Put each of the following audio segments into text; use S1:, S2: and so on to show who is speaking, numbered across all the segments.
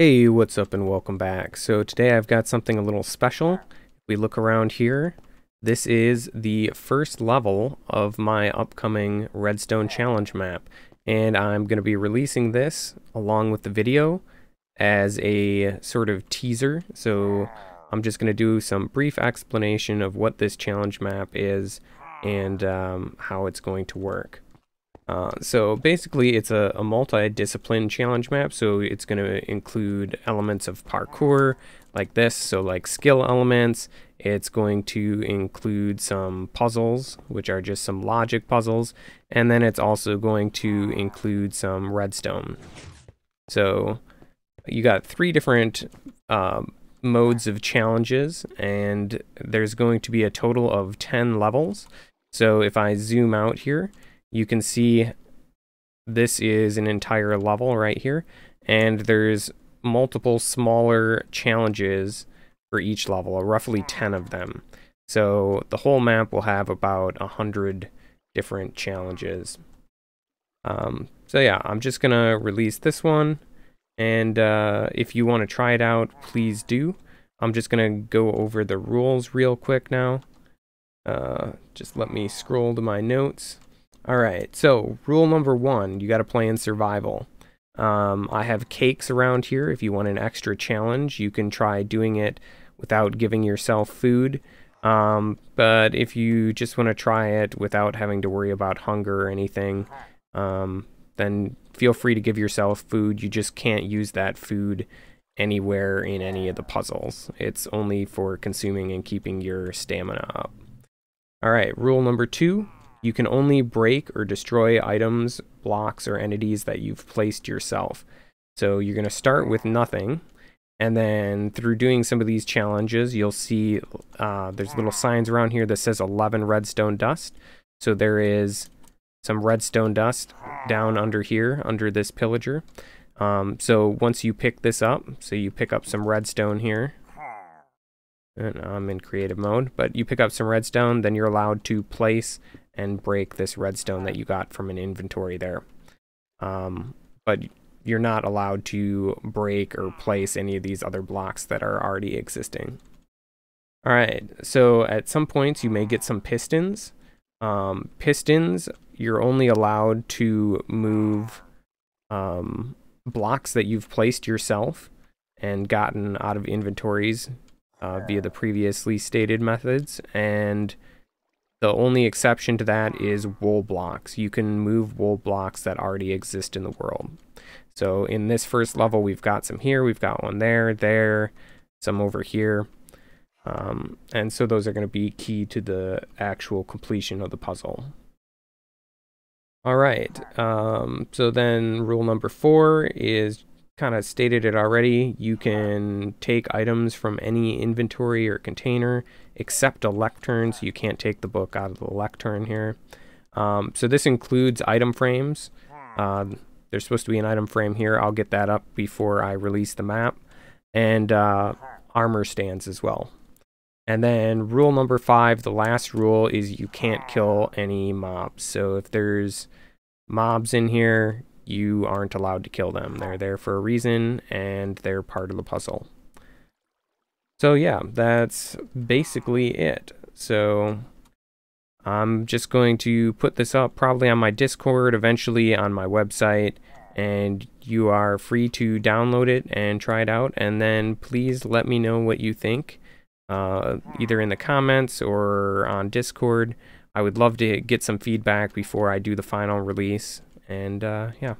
S1: Hey, what's up and welcome back. So today I've got something a little special. If we look around here, this is the first level of my upcoming Redstone Challenge map. And I'm going to be releasing this along with the video as a sort of teaser. So I'm just going to do some brief explanation of what this challenge map is and um, how it's going to work. Uh, so basically it's a, a multi-discipline challenge map, so it's going to include elements of parkour like this, so like skill elements. It's going to include some puzzles, which are just some logic puzzles, and then it's also going to include some redstone. So you got three different uh, modes of challenges, and there's going to be a total of 10 levels. So if I zoom out here, you can see this is an entire level right here and there's multiple smaller challenges for each level, roughly 10 of them. So the whole map will have about 100 different challenges. Um, so yeah, I'm just going to release this one. And uh, if you want to try it out, please do. I'm just going to go over the rules real quick now. Uh, just let me scroll to my notes. All right, so rule number one, you got to play in survival. Um, I have cakes around here. If you want an extra challenge, you can try doing it without giving yourself food. Um, but if you just want to try it without having to worry about hunger or anything, um, then feel free to give yourself food. You just can't use that food anywhere in any of the puzzles. It's only for consuming and keeping your stamina up. All right, rule number two, you can only break or destroy items, blocks, or entities that you've placed yourself. So you're going to start with nothing, and then through doing some of these challenges, you'll see uh, there's little signs around here that says 11 redstone dust. So there is some redstone dust down under here, under this pillager. Um, so once you pick this up, so you pick up some redstone here, and I'm in creative mode, but you pick up some redstone, then you're allowed to place and break this redstone that you got from an inventory there. Um, but you're not allowed to break or place any of these other blocks that are already existing. All right, so at some points you may get some pistons. Um, pistons, you're only allowed to move um, blocks that you've placed yourself and gotten out of inventories uh, via the previously stated methods. And the only exception to that is wool blocks. You can move wool blocks that already exist in the world. So in this first level, we've got some here, we've got one there, there, some over here. Um, and so those are going to be key to the actual completion of the puzzle. All right, um, so then rule number four is kind of stated it already. You can take items from any inventory or container except a lectern, so you can't take the book out of the lectern here. Um, so this includes item frames. Uh, there's supposed to be an item frame here. I'll get that up before I release the map. And uh, armor stands as well. And then rule number five, the last rule is you can't kill any mobs. So if there's mobs in here, you aren't allowed to kill them. They're there for a reason and they're part of the puzzle. So yeah, that's basically it. So I'm just going to put this up probably on my Discord, eventually on my website, and you are free to download it and try it out. And then please let me know what you think, uh, either in the comments or on Discord. I would love to get some feedback before I do the final release. And uh, yeah.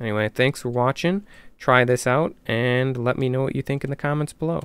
S1: Anyway, thanks for watching. Try this out and let me know what you think in the comments below.